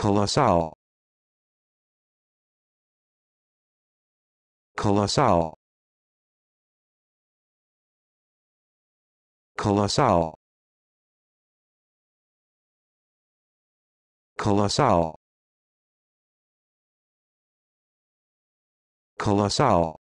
colossal. Colossal. Colossal. Colossal. Colossal.